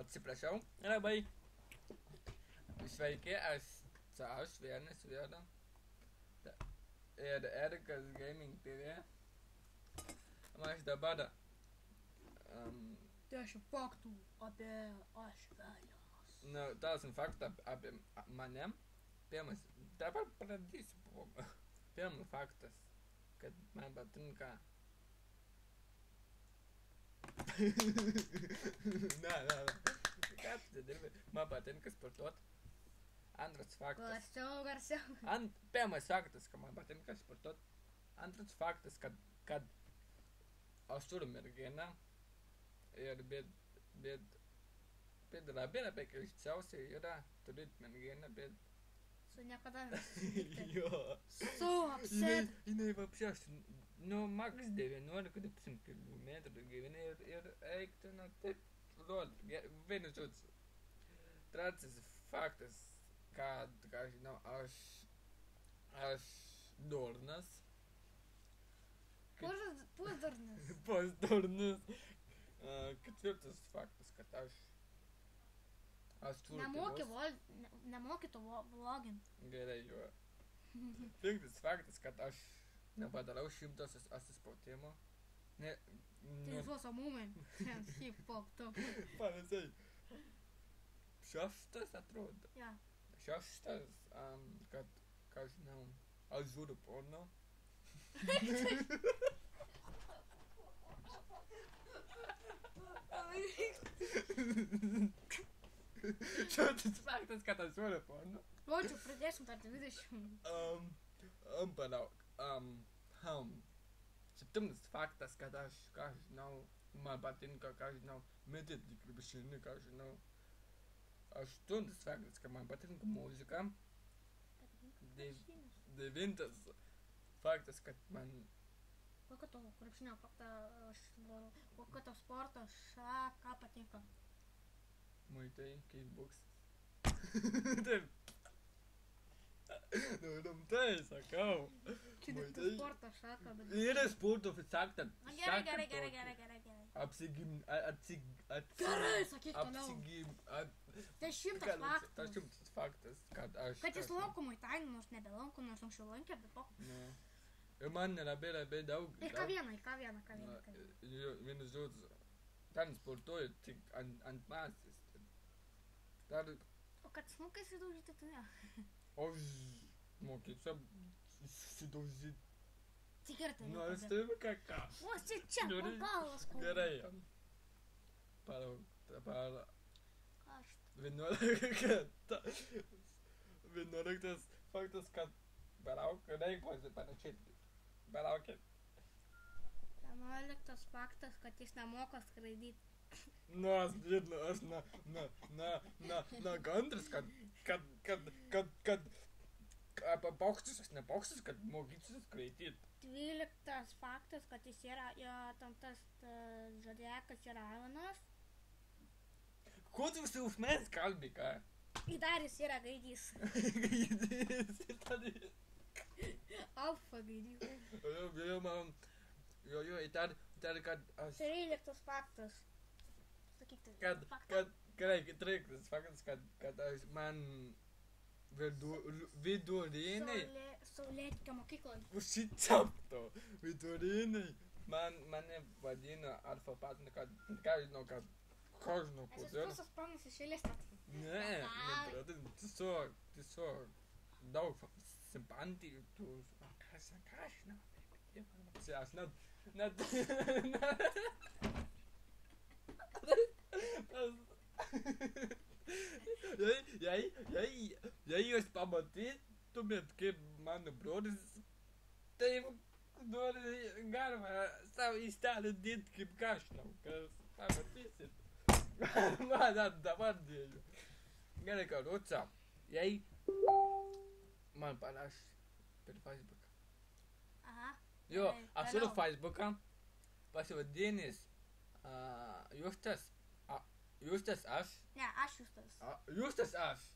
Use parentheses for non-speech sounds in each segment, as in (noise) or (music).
Atsiprašau. Labai. Sveiki, aš Caus vienas vėda. Ir Erikas Gaming TV. Aš dabar um, Dešimt faktų apie ašvelės. nu, tausim faktą apie mane. Pirmas, dabar pradėsiu. Pirmas faktas, kad man patinka. Ne, ne, ne. Ką tu dirbi? Man patinka sportuoti. Antras faktas. Garsiau, garsiau. (laughs) Ant, pirmas faktas, kad man patinka sportuoti. Antras faktas, kad, kad aš turiu merginą. Ir bet, bet, bet labai labai keisčiausia yra turėti merginą, bet... Su niekada (laughs) jo. Su Jinai, apsėd. jinai vapšė, aš, nu, maks 19-20 km gyveni ir, ir eik ten, nu, taip, rod, vienu žodžiu. Trečias faktas, kad, ką žinau, aš, aš durnas. Pus- Pusdurnis. Pas durnas. Uh, ketvirtas faktas, kad aš, aš turiu Nemoki, vol, ne, nemoki to vlogint. Gerai, jo. Penktas faktas, kad aš nepadarau šimtas atsispaudimo. Ne, Tai nu, visos amumai. Šiaip pop, top. panašiai. Šeštas atrodo. Ja. Šeštas, um, kad, ką aš žinau, aš žiūriu porno. Šeštas faktas, kad aš žiūriu porno. Žodžiu, pradėsim dar 20. Um, um, palauk. Um, um. Septintas faktas, kad aš, ką žinau, man patinka, ką žinau, mėtyti krepšinį, ką žinau. Aštuntas faktas, kad man patinka muzika. Dev- Devintas faktas, kad man Kokio to krepšinio faktą aš? Kokio to sporto šaka patinka? muitai, kickbox. (laughs) Taip. Nu, rimtai, sakau. Čia tik sporto šaka, bet... Yra sporto faktas. Na gerai, gerai, gerai, gerai, gerai, gerai. Apsigim, atsig, atsig, Gerai, sakyk toliau. apsigim, ap, Dešimtas Ką- faktas. Tas šimtas faktas, kad aš... Kad jis aš- lanko muitai, nors nebelanko, nors anksčiau lankė, bet to. Ne. Ir man nelabai labai daug. Ir ką vieną, ir ką vieną, ką vieną. Vienas žodis. Ten sportuoju tik ant, ant masės. Dar O kad smukai sudaužyti, tai ne. aš mokysiu susidaužyti. Cigaretę. Nu, aš turiu ką ką. O, čia čia, galvas skauda. Gerai. Palauk, dabar Karšta. vienuolikta. Vienuoliktas faktas, kad palauk, reikia panašiai. Palaukit. Vienuoliktas faktas, kad jis nemoka skraidyti. Nu, aš aš na, na, na, na, na, gandras, kad, kad, kad, kad, kad, apie aš ne paukščius, kad mokysiu skraidyti. Dvyliktas faktas, kad jis yra, jo, tam tas žodėkas yra Ivanas. Ko tu visi už manęs kalbi, ką? Įdaris yra gaidys. (laughs) Jis tada- Alfa gaidys. Jo, jo, man, jo, jo, įtar, įtar, kad aš, Tryliktas faktas. Sakyk tai. kad, kad, gerai, tryliktas faktas, kad, kad aš man vidu, viduriniai, Saulė, saulėtikio mokykloje. užsičiapto, viduriniai, man, mane vadina alfabetinu, kad, ką žinau, kad, ką žinau, Aš esu kodėl. visas planas iš eilės. net. Ne, nepradėtum, tiesiog, tiesiog, daug simpatijų, tu, ką aš, ką aš, žinau, apie Dievą, čia aš net, net, jei, jei, jei, jei jūs pamatytumėt, kaip mano brolis, tai nori, galima savo įstelį dėti kaip kažnau, kas pamatysit. (laughs) Man net dabar dėjau. Gerai, karuca, jei man panaš per Facebook. Aha. Jo, aš turiu. Facebooką, pasivadinis uh, Justas, a, Justas aš, Ne, aš jūs tas. a, Justas aš,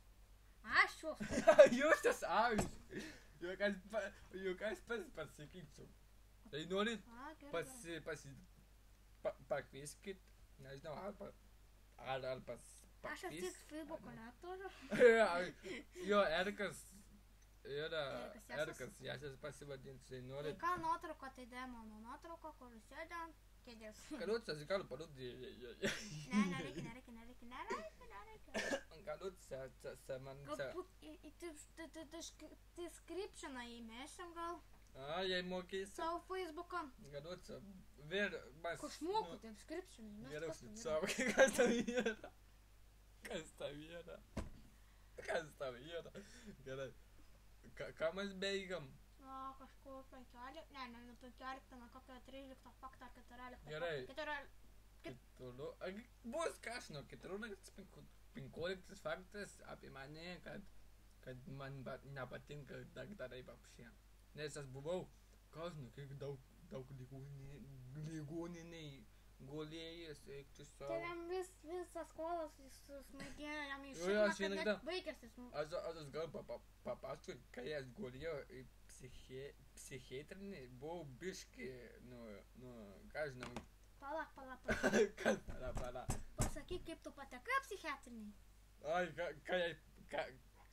Aš (laughs) jūs tas. Aš, juk aš, pa- juk aš pats pasakysiu. Tai norit pasi, pasi, pa, pakvieskit, nežinau, arba, ar, arba Aš esu tik Facebook'o neturiu. jo, Erikas yra, Erikas Jasas? Pasivadins, tai Tai nori. ką nuotrauką, tai dėjo mano nuotrauką, kur sėdė man, (laughs) se, Galbūt į, į tip- ti- ti- tišk- descriptioną įmešim gal a, jei mokys, savo Facebook'ą. se, vėl, mas, Kur aš moku kas ten yra. savo, kas tam yra. Kas tam yra. Kas tam yra. Gerai. Ką, mes baigiam? O, kažkur 15, ne, ne, ne 15, na kokią 13 faktą ar 14. Gerai. 14. Toliau. Ag, Bus kažno, 14, 15 faktas apie mane, kad, kad man ba, nepatinka daktarai apšė. Nes aš buvau, kažno, kiek daug, daug ligoninė- ligoniniai gulėjęs, eik tu Tai savo. jam vis, visas skolas smagėjo, jam Jo, išėjo, jo, aš Aš, aš gal pa, pa, papasakot, kai aš gulėjau į psichi, psichiatrinį, buvau biški, nu, nu, ką žinau, Palauk, palauk, palauk. kas, pala, pala. Pasakyk, kaip tu patekai psichiatrinį. Ai, ką, ką, jai- ką,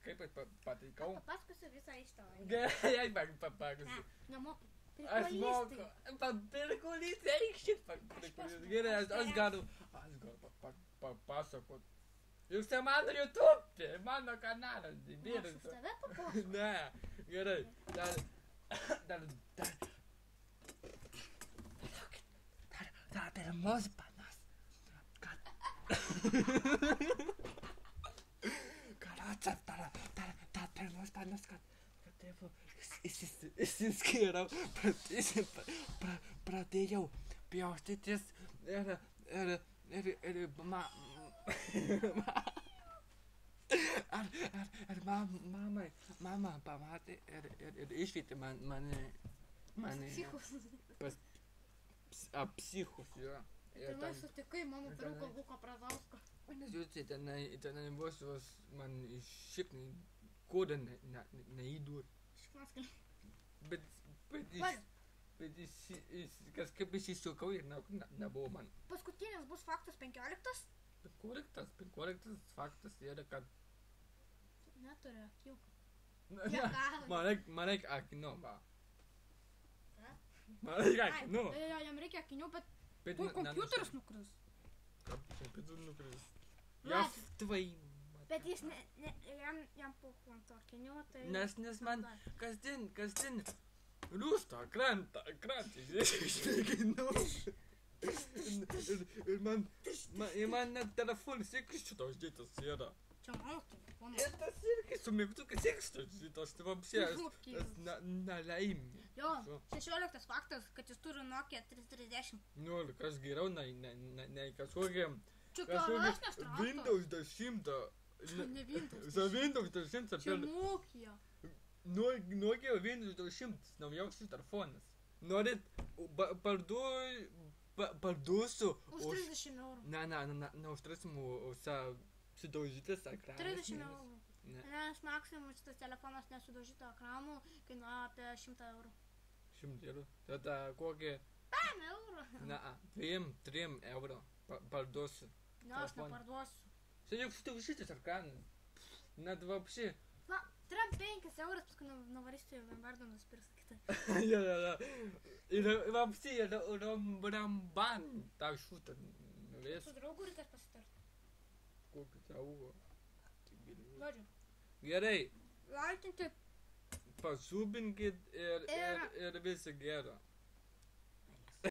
kaip aš pa- pateikau? Papasakosiu visą istoriją. Gerai, jai pa- Ne, papasakosiu. nemoku. Aš moku, papirkulys, eikšit, papirkulys. Gerai, aš, aš galiu, aš galiu pa- pa- papasakot. Jūs čia mano YouTube, mano kanalas, Aš už dibėlis. tave papasakosiu. (laughs) Ne, gerai. Dar, dar, dar. Dar, dar pirmos panos. Kad. (laughs) Karačias, dar, dar, dar pirmos panos, kad. Kad tėvų išsiskyriau, pradėjau pjaustytis ir, ir, ir, ir, ma, (laughs) Ar, ar, ar mam, mamai, mama pamatė ir, ir, ir išvietė man, mane, mane Psichus. pas ps- apsichus, jo. Tai Ir mes ten, sutikai mano draugo tenai- Luko Prazausko. nes jūs čia tenai, tenai vos vos man šiknai kodą ne, ne, ne, neįduot. Šiknaskal. Bet, bet, jis, bet jis, jis kažkaip išsisukau ir ne, ne, nebuvo man. paskutinis bus faktas 15. Penkioliktas, penkioliktas faktas yra, kad... Neturiu akių. (laughs) Ką? man reikia, man reikia akino, va. Man reikia akino. jo, jo, jam reikia akinių, bet Bet kur ne- kompiuteris nukris. Kompiuteris nukris. Vlad. Ja, tvai. Bet jis, ne, ne, jam, jam puhu ant to akinių, tai... Nes, nes man kasdien, kasdien rūsta, krenta, krenta, išmėginau. (laughs) Ir, ir man, man, ir man net telefonas irgi šitas uždėtas yra. Čia mano telefonas. Ir tas irgi su mygtukas irgi šitas, tai vapšė, Kokie? tas ne, nelaimė. Jo, Su. 16 faktas, kad jis turi Nokia 330. Nu, ir kas geriau, nei, nei, nei, nei kažkokia, Čia kažkokia geresnės traukos. Windows 10. Ne Windows. Za Windows 10 Čia Nokia. Nokia Windows 10 naujausias telefonas. Norit, pa- parduoju, pa- parduosiu Už 30 eurų. Ne, ne, ne, ne, ne už 30, už sudaužytas ekranas. 30 eurų. Ne, Nes maksimum šitas telefonas nesudaužyto ekranų kainuoja apie 100 eurų. 100 eurų. Tada kokį, 5 eurų. ne, 2, 3 eurų pa- parduosiu. Ne, aš neparduosiu. Juk sudaužytas ekranas. Net vapši. Va, turiu 5 eurus, paskui nu- nuvarysiu į Lombardą nusipirks kitą. ja, ja, ja. Ir vapši, ir ramban. Tau šūtą. Norės Su draugu reikės pasitarti. kokį tavo. Žodžiu, Gerai, laikinti pasubinkit ir, ir, Ir- ir visi gero.